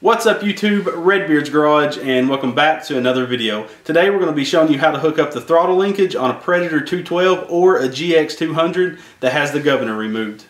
What's up YouTube, Redbeard's Garage, and welcome back to another video. Today we're going to be showing you how to hook up the throttle linkage on a Predator 212 or a GX200 that has the governor removed.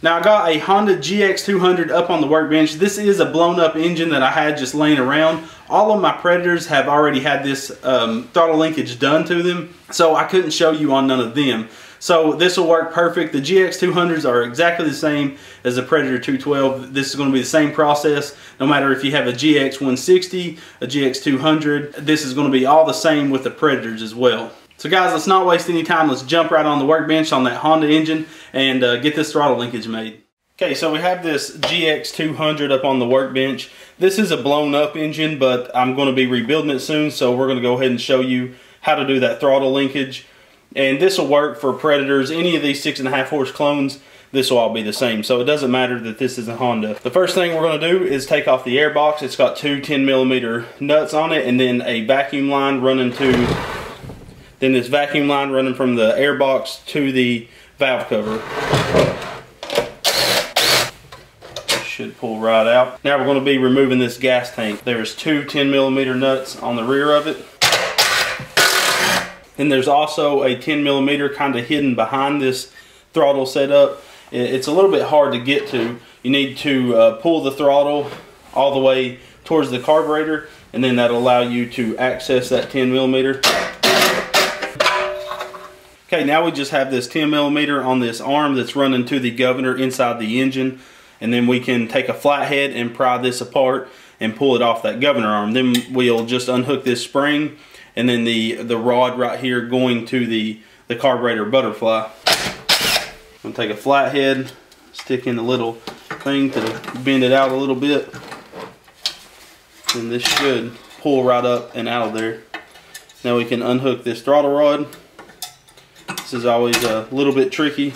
Now I got a Honda GX200 up on the workbench. This is a blown up engine that I had just laying around. All of my Predators have already had this um, throttle linkage done to them, so I couldn't show you on none of them. So this will work perfect. The GX200s are exactly the same as the Predator 212. This is going to be the same process no matter if you have a GX160, a GX200. This is going to be all the same with the Predators as well. So guys, let's not waste any time. Let's jump right on the workbench on that Honda engine and uh, get this throttle linkage made. Okay, so we have this GX200 up on the workbench. This is a blown up engine, but I'm going to be rebuilding it soon, so we're going to go ahead and show you how to do that throttle linkage. And this will work for Predators, any of these six and a half horse clones, this will all be the same. So it doesn't matter that this is a Honda. The first thing we're gonna do is take off the airbox. It's got two 10 millimeter nuts on it and then a vacuum line running to then this vacuum line running from the air box to the valve cover. Should pull right out. Now we're going to be removing this gas tank. There's two 10 millimeter nuts on the rear of it. Then there's also a 10 millimeter kind of hidden behind this throttle setup. It's a little bit hard to get to. You need to uh, pull the throttle all the way towards the carburetor and then that'll allow you to access that 10 millimeter. Okay, now we just have this 10 millimeter on this arm that's running to the governor inside the engine. And then we can take a flathead and pry this apart and pull it off that governor arm. Then we'll just unhook this spring and then the, the rod right here going to the, the carburetor butterfly. I'm gonna take a flathead, stick in the little thing to bend it out a little bit. And this should pull right up and out of there. Now we can unhook this throttle rod this is always a little bit tricky.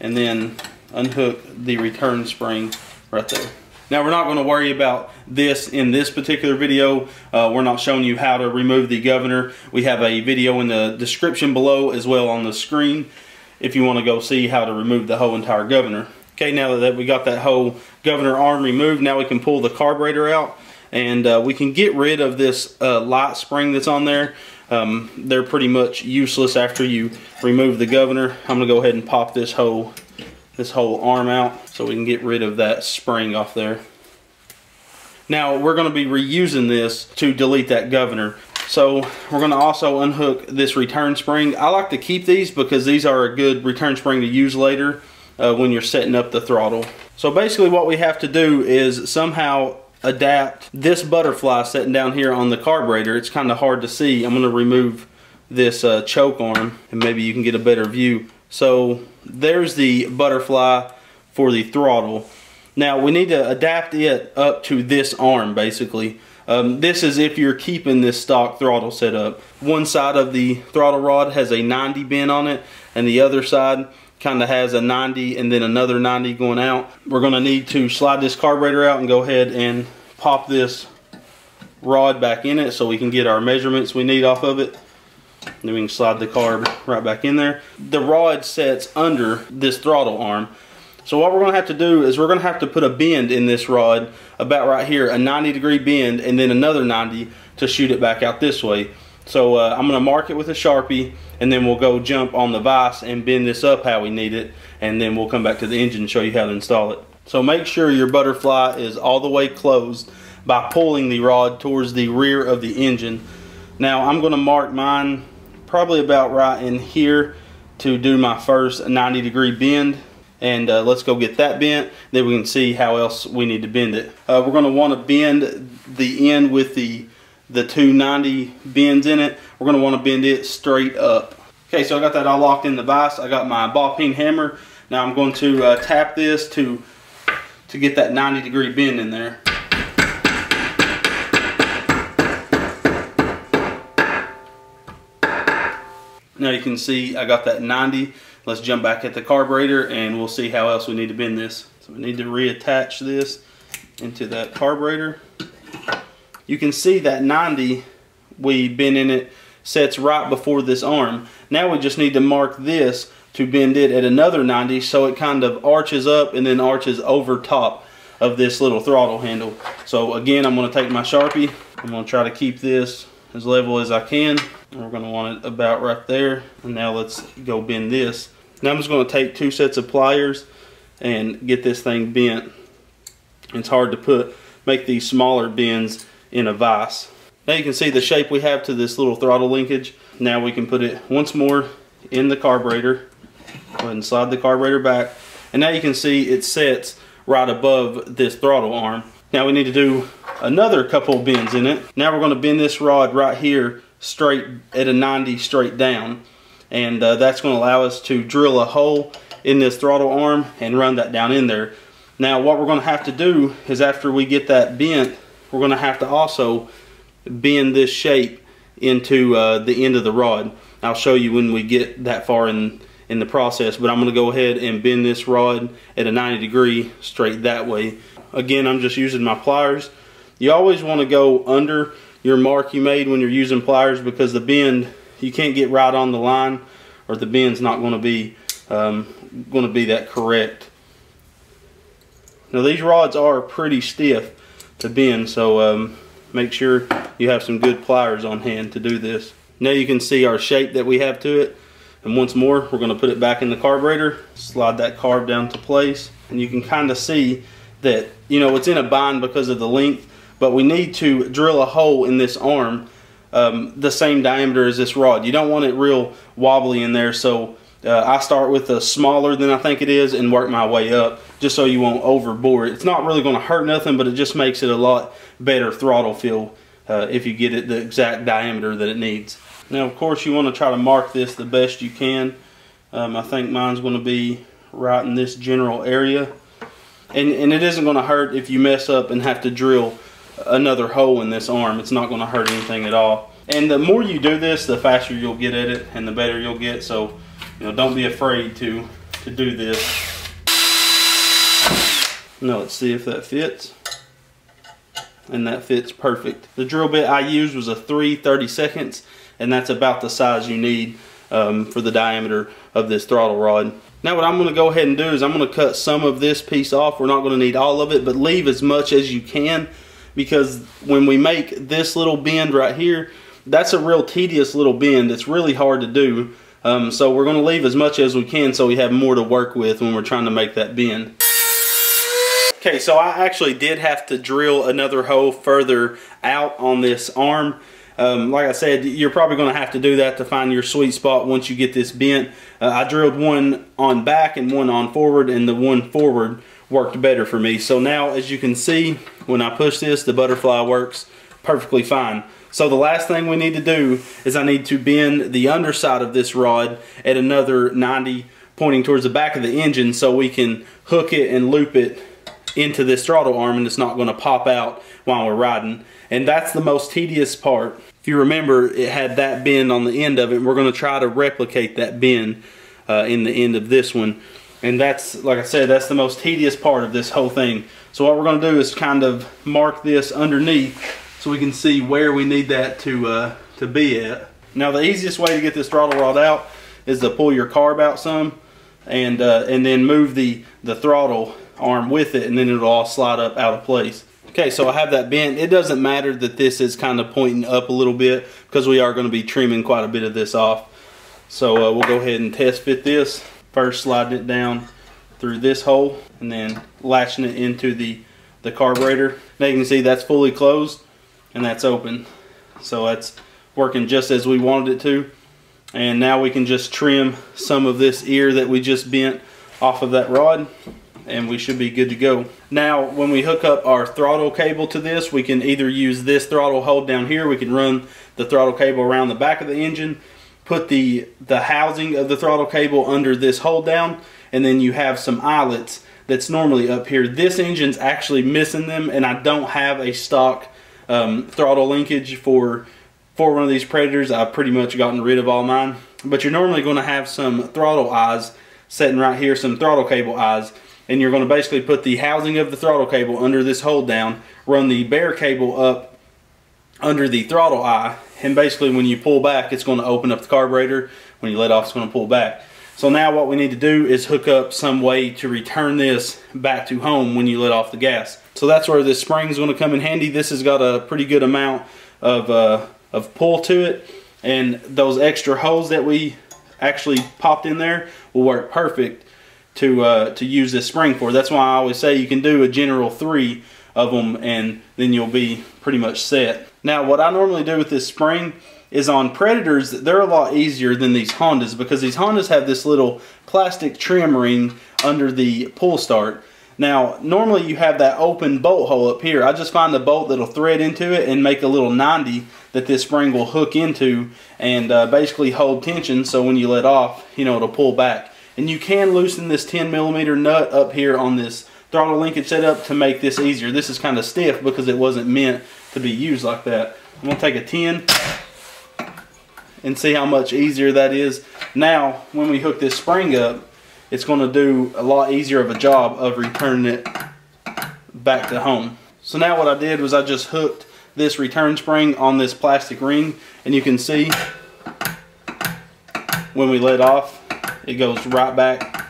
And then unhook the return spring right there. Now we're not going to worry about this in this particular video. Uh, we're not showing you how to remove the governor. We have a video in the description below as well on the screen if you want to go see how to remove the whole entire governor. Okay, now that we got that whole governor arm removed, now we can pull the carburetor out and uh, we can get rid of this uh, light spring that's on there. Um, they're pretty much useless after you remove the governor. I'm gonna go ahead and pop this whole this whole arm out so we can get rid of that spring off there. Now we're gonna be reusing this to delete that governor. So we're gonna also unhook this return spring. I like to keep these because these are a good return spring to use later uh, when you're setting up the throttle. So basically what we have to do is somehow adapt this butterfly sitting down here on the carburetor. It's kind of hard to see. I'm going to remove this uh, choke arm and maybe you can get a better view. So there's the butterfly for the throttle. Now we need to adapt it up to this arm basically. Um, this is if you're keeping this stock throttle set up. One side of the throttle rod has a 90 bend on it and the other side kind of has a 90 and then another 90 going out. We're going to need to slide this carburetor out and go ahead and pop this rod back in it so we can get our measurements we need off of it. Then we can slide the carb right back in there. The rod sets under this throttle arm. So what we're going to have to do is we're going to have to put a bend in this rod about right here, a 90 degree bend and then another 90 to shoot it back out this way. So uh, I'm going to mark it with a Sharpie and then we'll go jump on the vise and bend this up how we need it and then we'll come back to the engine and show you how to install it. So make sure your butterfly is all the way closed by pulling the rod towards the rear of the engine. Now I'm going to mark mine probably about right in here to do my first 90 degree bend and uh, let's go get that bent then we can see how else we need to bend it. Uh, we're going to want to bend the end with the the 290 bends in it. We're going to want to bend it straight up. Okay, so I got that all locked in the vise. I got my ball peen hammer. Now I'm going to uh, tap this to, to get that 90 degree bend in there. Now you can see I got that 90. Let's jump back at the carburetor and we'll see how else we need to bend this. So So we need to reattach this into that carburetor. You can see that 90 we been in it sets right before this arm. Now we just need to mark this to bend it at another 90 so it kind of arches up and then arches over top of this little throttle handle. So again, I'm gonna take my Sharpie. I'm gonna try to keep this as level as I can. We're gonna want it about right there. And now let's go bend this. Now I'm just gonna take two sets of pliers and get this thing bent. It's hard to put, make these smaller bends in a vise. Now you can see the shape we have to this little throttle linkage. Now we can put it once more in the carburetor. Go ahead and slide the carburetor back. And now you can see it sets right above this throttle arm. Now we need to do another couple bends in it. Now we're going to bend this rod right here straight at a 90 straight down. And uh, that's going to allow us to drill a hole in this throttle arm and run that down in there. Now what we're going to have to do is after we get that bent, we're going to have to also bend this shape into uh, the end of the rod. I'll show you when we get that far in in the process, but I'm gonna go ahead and bend this rod at a 90 degree straight that way. Again, I'm just using my pliers. You always wanna go under your mark you made when you're using pliers because the bend, you can't get right on the line or the bend's not gonna be, um, gonna be that correct. Now these rods are pretty stiff to bend, so um, make sure you have some good pliers on hand to do this. Now you can see our shape that we have to it. And once more, we're gonna put it back in the carburetor, slide that carb down to place, and you can kind of see that, you know, it's in a bind because of the length, but we need to drill a hole in this arm um, the same diameter as this rod. You don't want it real wobbly in there, so uh, I start with a smaller than I think it is and work my way up just so you won't overbore it. It's not really going to hurt nothing, but it just makes it a lot better throttle feel uh, if you get it the exact diameter that it needs. Now, of course, you want to try to mark this the best you can. Um, I think mine's going to be right in this general area. And, and it isn't going to hurt if you mess up and have to drill another hole in this arm. It's not going to hurt anything at all. And the more you do this, the faster you'll get at it and the better you'll get. So, you know, don't be afraid to, to do this. Now let's see if that fits. And that fits perfect. The drill bit I used was a 3 30 seconds and that's about the size you need um, for the diameter of this throttle rod. Now what I'm going to go ahead and do is I'm going to cut some of this piece off. We're not going to need all of it, but leave as much as you can because when we make this little bend right here, that's a real tedious little bend. It's really hard to do. Um, so we're going to leave as much as we can so we have more to work with when we're trying to make that bend. Okay, so I actually did have to drill another hole further out on this arm. Um, like I said, you're probably going to have to do that to find your sweet spot once you get this bent. Uh, I drilled one on back and one on forward, and the one forward worked better for me. So now, as you can see, when I push this, the butterfly works perfectly fine. So the last thing we need to do is I need to bend the underside of this rod at another 90 pointing towards the back of the engine so we can hook it and loop it into this throttle arm and it's not going to pop out while we're riding. And that's the most tedious part. If you remember, it had that bend on the end of it. We're going to try to replicate that bend uh, in the end of this one. And that's, like I said, that's the most tedious part of this whole thing. So what we're going to do is kind of mark this underneath so we can see where we need that to, uh, to be at. Now the easiest way to get this throttle rod out is to pull your carb out some and, uh, and then move the, the throttle arm with it and then it'll all slide up out of place. Okay, so I have that bent. It doesn't matter that this is kind of pointing up a little bit because we are going to be trimming quite a bit of this off. So uh, we'll go ahead and test fit this. First sliding it down through this hole and then latching it into the, the carburetor. Now you can see that's fully closed and that's open. So that's working just as we wanted it to. And now we can just trim some of this ear that we just bent off of that rod and we should be good to go. Now, when we hook up our throttle cable to this, we can either use this throttle hold down here, we can run the throttle cable around the back of the engine, put the, the housing of the throttle cable under this hold down, and then you have some eyelets that's normally up here. This engine's actually missing them, and I don't have a stock um, throttle linkage for, for one of these Predators. I've pretty much gotten rid of all mine. But you're normally going to have some throttle eyes sitting right here, some throttle cable eyes and you're going to basically put the housing of the throttle cable under this hold down, run the bare cable up under the throttle eye, and basically when you pull back, it's going to open up the carburetor. When you let off, it's going to pull back. So now what we need to do is hook up some way to return this back to home when you let off the gas. So that's where this spring is going to come in handy. This has got a pretty good amount of, uh, of pull to it. And those extra holes that we actually popped in there will work perfect to uh, to use this spring for. That's why I always say you can do a general three of them and then you'll be pretty much set. Now what I normally do with this spring is on Predators, they're a lot easier than these Hondas because these Hondas have this little plastic trim ring under the pull start. Now, normally you have that open bolt hole up here. I just find a bolt that'll thread into it and make a little 90 that this spring will hook into and uh, basically hold tension so when you let off, you know, it'll pull back. And you can loosen this 10 millimeter nut up here on this throttle linkage setup to make this easier. This is kind of stiff because it wasn't meant to be used like that. I'm going to take a 10 and see how much easier that is. Now, when we hook this spring up, it's going to do a lot easier of a job of returning it back to home. So now what I did was I just hooked this return spring on this plastic ring and you can see when we let off it goes right back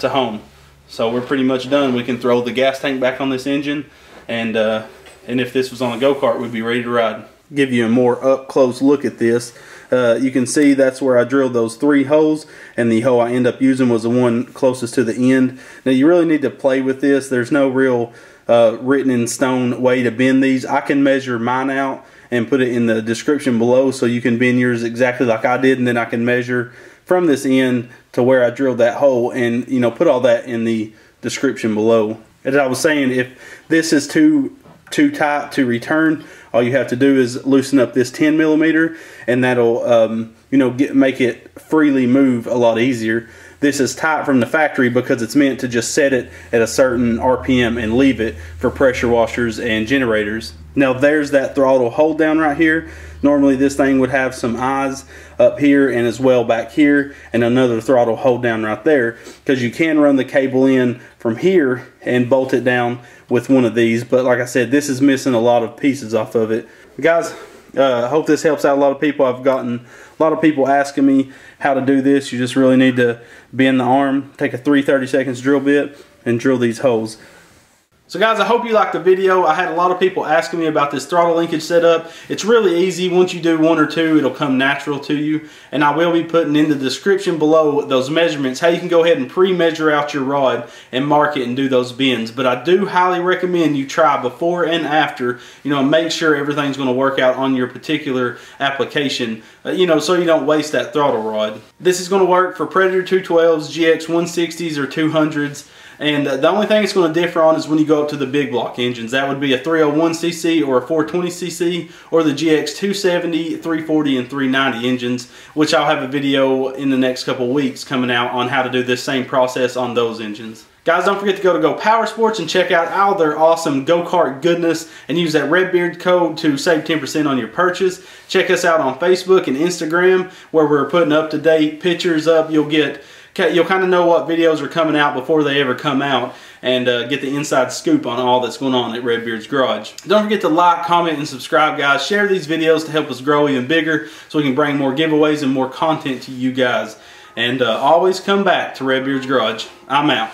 to home. So we're pretty much done. We can throw the gas tank back on this engine and uh, and if this was on a go-kart we'd be ready to ride. Give you a more up close look at this. Uh, you can see that's where I drilled those three holes and the hole I end up using was the one closest to the end. Now you really need to play with this. There's no real uh, written in stone way to bend these. I can measure mine out and put it in the description below so you can bend yours exactly like I did and then I can measure from this end to where I drilled that hole and you know put all that in the description below. As I was saying, if this is too too tight to return, all you have to do is loosen up this 10 millimeter and that'll um, you know get make it freely move a lot easier. This is tight from the factory because it's meant to just set it at a certain RPM and leave it for pressure washers and generators. Now there's that throttle hold down right here. Normally this thing would have some eyes up here and as well back here and another throttle hold down right there because you can run the cable in from here and bolt it down with one of these but like I said this is missing a lot of pieces off of it. Guys I uh, hope this helps out a lot of people. I've gotten a lot of people asking me how to do this. You just really need to bend the arm, take a 3 30 seconds drill bit, and drill these holes. So guys, I hope you liked the video. I had a lot of people asking me about this throttle linkage setup. It's really easy. Once you do one or two, it'll come natural to you. And I will be putting in the description below those measurements, how you can go ahead and pre-measure out your rod and mark it and do those bends. But I do highly recommend you try before and after, you know, make sure everything's going to work out on your particular application, uh, you know, so you don't waste that throttle rod. This is going to work for Predator 212s, GX 160s, or 200s. And the only thing it's going to differ on is when you go up to the big block engines. That would be a 301cc or a 420cc or the GX 270, 340, and 390 engines, which I'll have a video in the next couple weeks coming out on how to do this same process on those engines. Guys, don't forget to go to Go Power Sports and check out all their awesome go-kart goodness and use that Redbeard code to save 10% on your purchase. Check us out on Facebook and Instagram where we're putting up-to-date pictures up. You'll get you'll kind of know what videos are coming out before they ever come out and uh, get the inside scoop on all that's going on at Redbeard's Garage. Don't forget to like, comment, and subscribe, guys. Share these videos to help us grow even bigger so we can bring more giveaways and more content to you guys. And uh, always come back to Redbeard's Garage. I'm out.